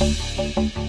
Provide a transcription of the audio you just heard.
Música